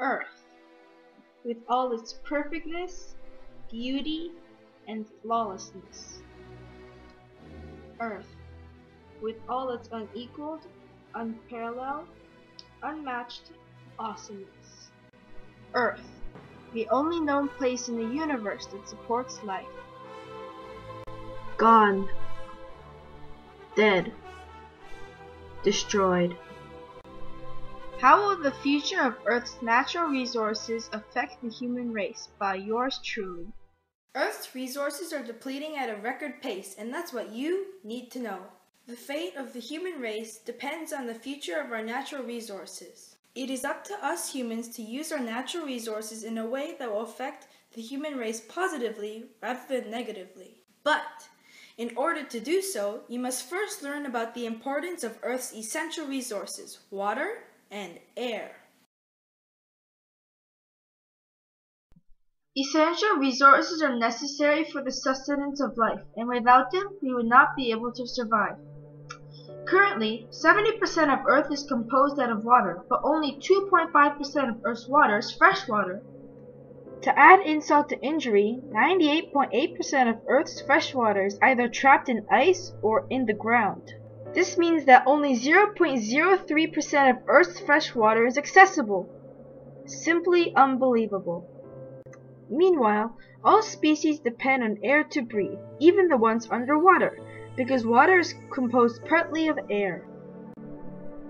Earth, with all its perfectness, beauty, and flawlessness. Earth, with all its unequaled, unparalleled, unmatched awesomeness. Earth, the only known place in the universe that supports life. Gone. Dead. Destroyed. How will the future of Earth's natural resources affect the human race? By yours truly. Earth's resources are depleting at a record pace, and that's what you need to know. The fate of the human race depends on the future of our natural resources. It is up to us humans to use our natural resources in a way that will affect the human race positively rather than negatively. But, in order to do so, you must first learn about the importance of Earth's essential resources water and air. Essential resources are necessary for the sustenance of life, and without them, we would not be able to survive. Currently, 70% of Earth is composed out of water, but only 2.5% of Earth's water is fresh water. To add insult to injury, 98.8% of Earth's fresh water is either trapped in ice or in the ground. This means that only 0.03% of Earth's fresh water is accessible. Simply unbelievable. Meanwhile, all species depend on air to breathe, even the ones underwater, because water is composed partly of air.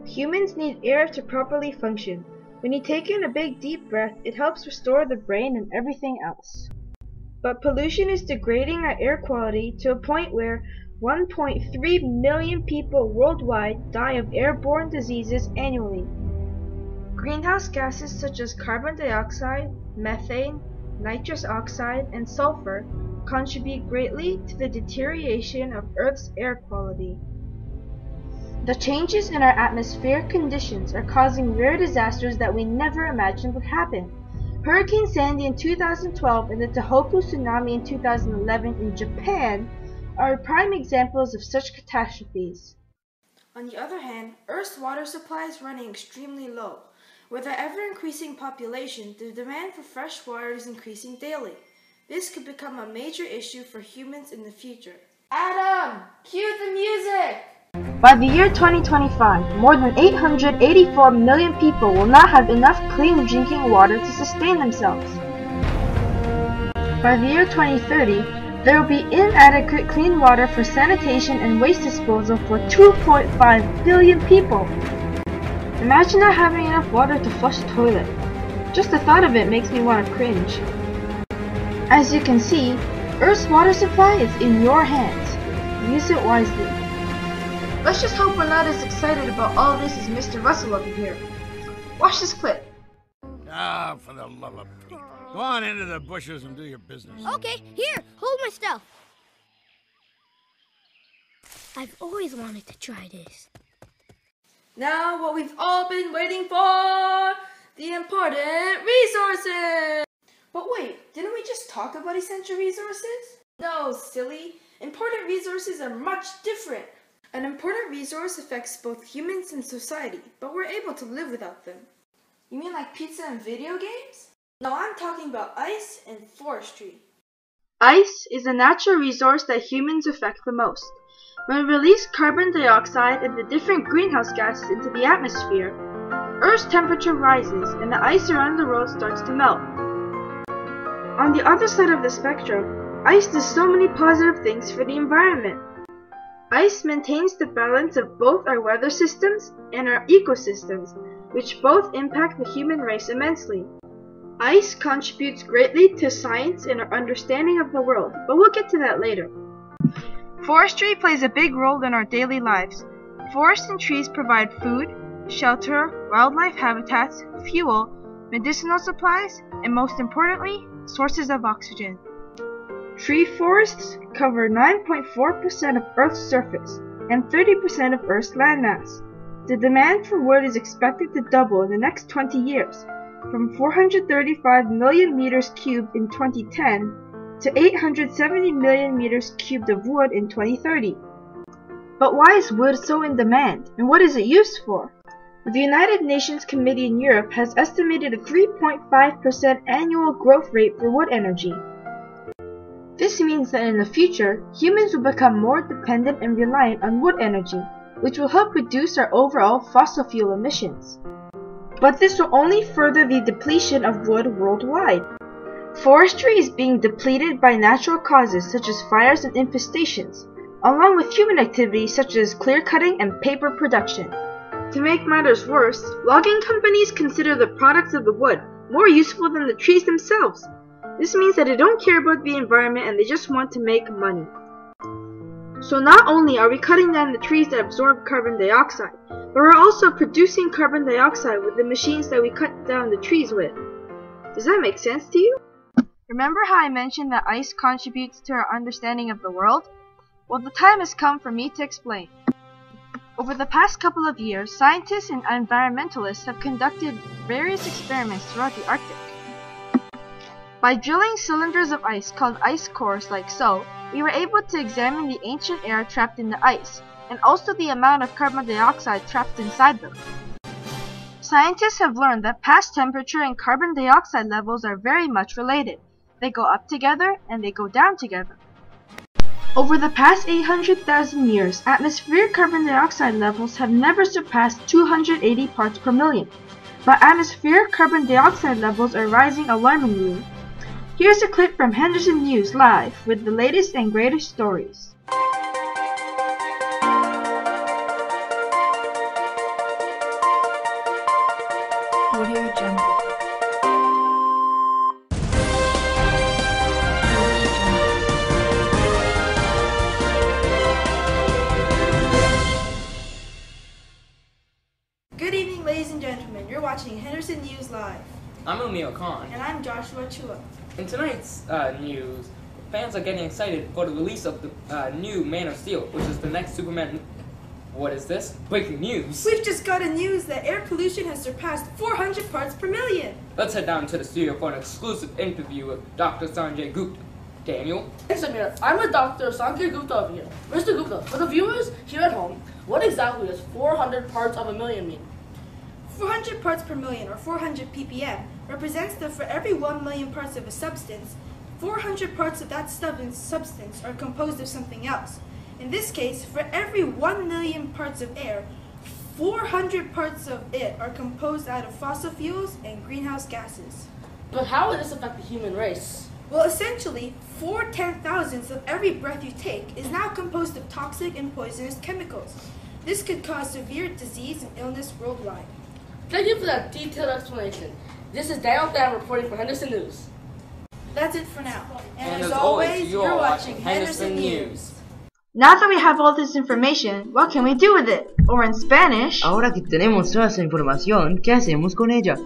Humans need air to properly function. When you take in a big deep breath, it helps restore the brain and everything else. But pollution is degrading our air quality to a point where 1.3 million people worldwide die of airborne diseases annually. Greenhouse gases such as carbon dioxide, methane, nitrous oxide, and sulfur contribute greatly to the deterioration of Earth's air quality. The changes in our atmospheric conditions are causing rare disasters that we never imagined would happen. Hurricane Sandy in 2012 and the Tohoku tsunami in 2011 in Japan are prime examples of such catastrophes. On the other hand, Earth's water supply is running extremely low. With our ever-increasing population, the demand for fresh water is increasing daily. This could become a major issue for humans in the future. Adam, cue the music! By the year 2025, more than 884 million people will not have enough clean drinking water to sustain themselves. By the year 2030, there will be inadequate clean water for sanitation and waste disposal for 2.5 billion people. Imagine not having enough water to flush a toilet. Just the thought of it makes me want to cringe. As you can see, Earth's water supply is in your hands. Use it wisely. Let's just hope we're not as excited about all this as Mr. Russell over here. Watch this clip. Ah, for the love of. Go on into the bushes and do your business. Okay, here, hold my stuff. I've always wanted to try this. Now what we've all been waiting for! The important resources! But wait, didn't we just talk about essential resources? No, silly. Important resources are much different. An important resource affects both humans and society, but we're able to live without them. You mean like pizza and video games? No, I'm talking about ice and forestry. Ice is a natural resource that humans affect the most. When we release carbon dioxide and the different greenhouse gases into the atmosphere, Earth's temperature rises and the ice around the world starts to melt. On the other side of the spectrum, ice does so many positive things for the environment. Ice maintains the balance of both our weather systems and our ecosystems, which both impact the human race immensely. Ice contributes greatly to science and our understanding of the world, but we'll get to that later. Forestry plays a big role in our daily lives. Forests and trees provide food, shelter, wildlife habitats, fuel, medicinal supplies, and most importantly, sources of oxygen. Tree forests cover 9.4% of Earth's surface and 30% of Earth's landmass. The demand for wood is expected to double in the next 20 years, from 435 million meters cubed in 2010 to 870 million meters cubed of wood in 2030. But why is wood so in demand, and what is it used for? The United Nations Committee in Europe has estimated a 3.5% annual growth rate for wood energy. This means that in the future, humans will become more dependent and reliant on wood energy, which will help reduce our overall fossil fuel emissions. But this will only further the depletion of wood worldwide. Forestry is being depleted by natural causes such as fires and infestations, along with human activities such as clear cutting and paper production. To make matters worse, logging companies consider the products of the wood more useful than the trees themselves. This means that they don't care about the environment and they just want to make money. So not only are we cutting down the trees that absorb carbon dioxide, but we're also producing carbon dioxide with the machines that we cut down the trees with. Does that make sense to you? Remember how I mentioned that ice contributes to our understanding of the world? Well, the time has come for me to explain. Over the past couple of years, scientists and environmentalists have conducted various experiments throughout the Arctic. By drilling cylinders of ice called ice cores like so, we were able to examine the ancient air trapped in the ice, and also the amount of carbon dioxide trapped inside them. Scientists have learned that past temperature and carbon dioxide levels are very much related. They go up together and they go down together. Over the past 800,000 years, atmospheric carbon dioxide levels have never surpassed 280 parts per million, but atmospheric carbon dioxide levels are rising alarmingly. Here's a clip from Henderson News Live with the latest and greatest stories. Audio Jungle. Good evening, ladies and gentlemen. You're watching Henderson News Live. I'm Aamer Akhand. And I'm Joshua Chua. In tonight's uh, news, fans are getting excited for the release of the uh, new Man of Steel, which is the next Superman. What is this? Breaking news! We've just got a news that air pollution has surpassed 400 parts per million. Let's head down to the studio for an exclusive interview with Dr. Sanjay Gupta. Daniel? Thanks, Aamer. I'm with Dr. Sanjay Gupta over here. Mr. Gupta, for the viewers here at home, what exactly does 400 parts of a million mean? 400 parts per million, or 400 ppm, represents that for every 1 million parts of a substance, 400 parts of that substance substance are composed of something else. In this case, for every 1 million parts of air, 400 parts of it are composed out of fossil fuels and greenhouse gases. But how would this affect the human race? Well, essentially, four ten thousandths of every breath you take is now composed of toxic and poisonous chemicals. This could cause severe disease and illness worldwide. Thank you for that detailed explanation. This is Daniel Tham reporting for Henderson News. That's it for now. And, And as, as always, always, you you're watching watching Henderson Henderson News. News. Now that we have all this information, what can we do with it? Or in Spanish, Ahora que tenemos toda esa información, ¿qué hacemos con ella?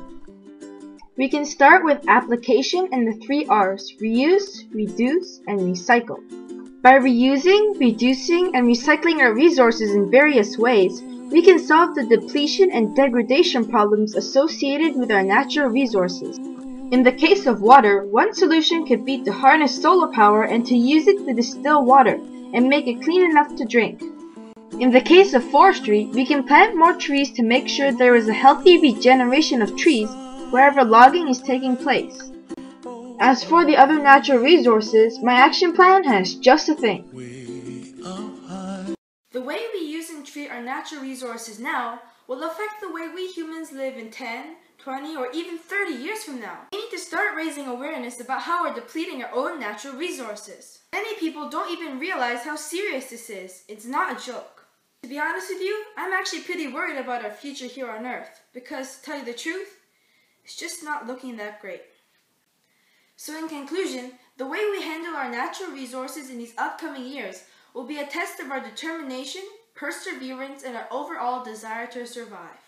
we can start with application and the three R's reuse, reduce, and recycle. By reusing, reducing, and recycling our resources in various ways, we can solve the depletion and degradation problems associated with our natural resources. In the case of water, one solution could be to harness solar power and to use it to distill water and make it clean enough to drink. In the case of forestry, we can plant more trees to make sure there is a healthy regeneration of trees wherever logging is taking place. As for the other natural resources, my action plan has just a thing. Use and treat our natural resources now will affect the way we humans live in 10, 20, or even 30 years from now. We need to start raising awareness about how we're depleting our own natural resources. Many people don't even realize how serious this is. It's not a joke. To be honest with you, I'm actually pretty worried about our future here on Earth because, to tell you the truth, it's just not looking that great. So, in conclusion, the way we handle our natural resources in these upcoming years will be a test of our determination, perseverance, and our overall desire to survive.